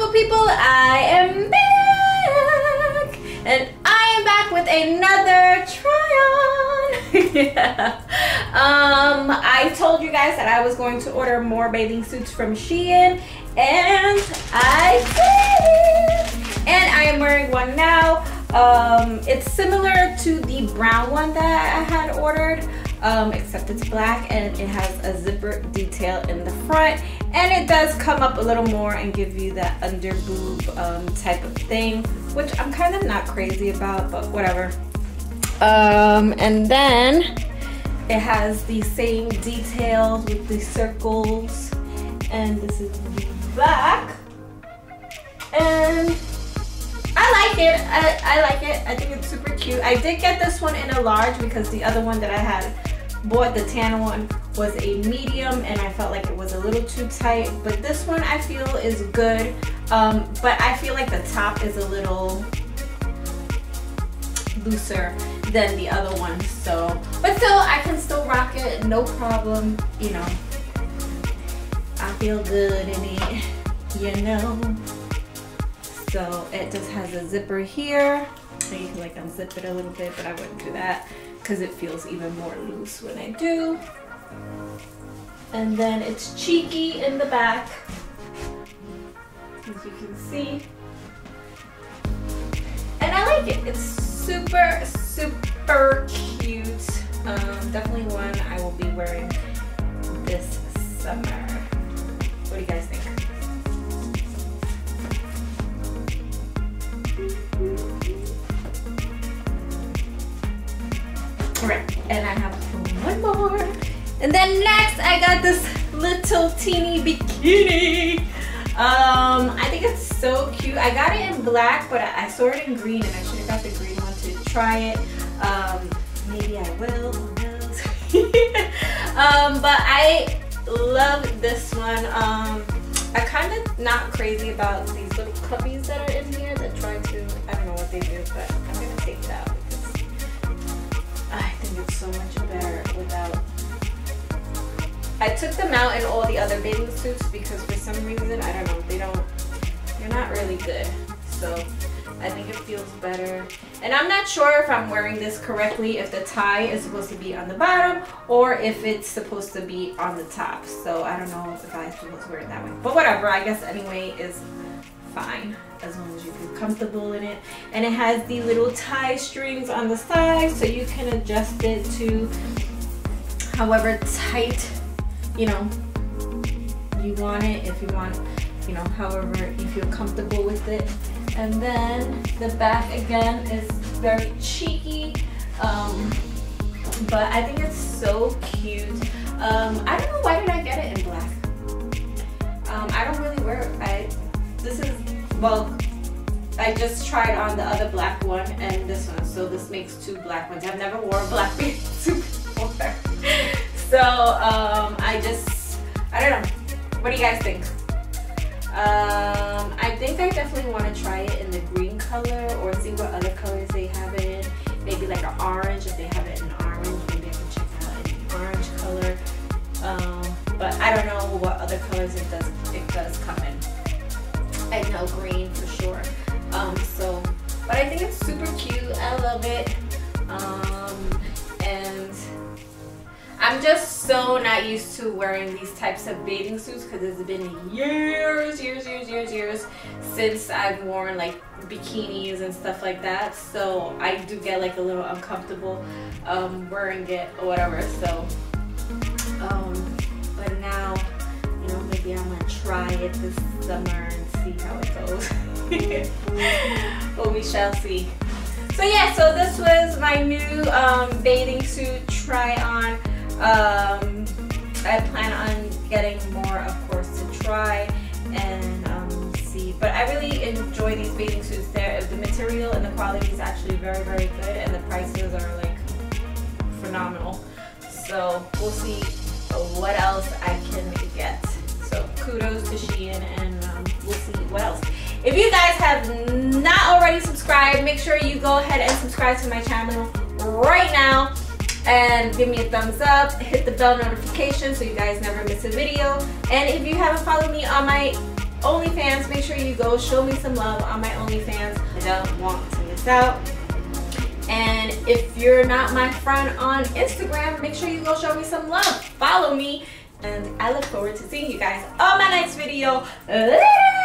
beautiful people, I am back! And I am back with another try on! yeah. Um, I told you guys that I was going to order more bathing suits from Shein, and I did! And I am wearing one now. Um, it's similar to the brown one that I had ordered um, except it's black and it has a zipper detail in the front and it does come up a little more and give you that under boob um, type of thing which I'm kind of not crazy about but whatever um, and then it has the same details with the circles and this is back and I like it. I, I like it. I think it's super cute. I did get this one in a large because the other one that I had bought the tan one was a medium and I felt like it was a little too tight but this one I feel is good. Um, but I feel like the top is a little looser than the other one so but still I can still rock it no problem you know. I feel good in it you know. So it just has a zipper here so you can like unzip it a little bit but I wouldn't do that because it feels even more loose when I do. And then it's cheeky in the back, as you can see. And I like it. It's super, super I got this little teeny bikini. Um, I think it's so cute. I got it in black, but I, saw it in green and I should have got the green one to try it. Um, maybe I will, um, but I love this one. Um, I'm kind of not crazy about these little cubbies that are in here I took them out in all the other bathing suits because for some reason, I don't know, they don't, they're not really good. So I think it feels better. And I'm not sure if I'm wearing this correctly, if the tie is supposed to be on the bottom or if it's supposed to be on the top. So I don't know if I supposed to wear it that way. But whatever, I guess anyway is fine as long as you feel comfortable in it. And it has the little tie strings on the side so you can adjust it to however tight, you know, you want it. If you want, you know, however you feel comfortable with it. And then the back again is very cheeky. Um, but I think it's so cute. Um, I don't know why did I get it in black. Um, I don't really wear it. I this is well I just tried on the other black one and this one so this makes two black ones I've never worn black before so um, I just I don't know what do you guys think um, I think I definitely want to try it in the green color or see what other colors they have it in maybe like an orange if they have it in orange maybe I can check out an orange color um, but I don't know what other colors it does it does come in I know green for sure. Um, so, but I think it's super cute. I love it. Um, I'm just so not used to wearing these types of bathing suits because it's been years, years, years, years, years since I've worn like bikinis and stuff like that. So I do get like a little uncomfortable um, wearing it or whatever. So, um, but now, you know, maybe I'm gonna try it this summer and see how it goes. but we shall see. So yeah, so this was my new um, bathing suit try on. Um, I plan on getting more, of course, to try and um, see. But I really enjoy these bathing suits. There, the material and the quality is actually very, very good, and the prices are like phenomenal. So we'll see what else I can get. So kudos to Shein and um, we'll see what else. If you guys have not already subscribed, make sure you go ahead and subscribe to my channel right now and give me a thumbs up, hit the bell notification so you guys never miss a video. And if you haven't followed me on my OnlyFans, make sure you go show me some love on my OnlyFans. I don't want to miss out. And if you're not my friend on Instagram, make sure you go show me some love. Follow me. And I look forward to seeing you guys on my next video. Later!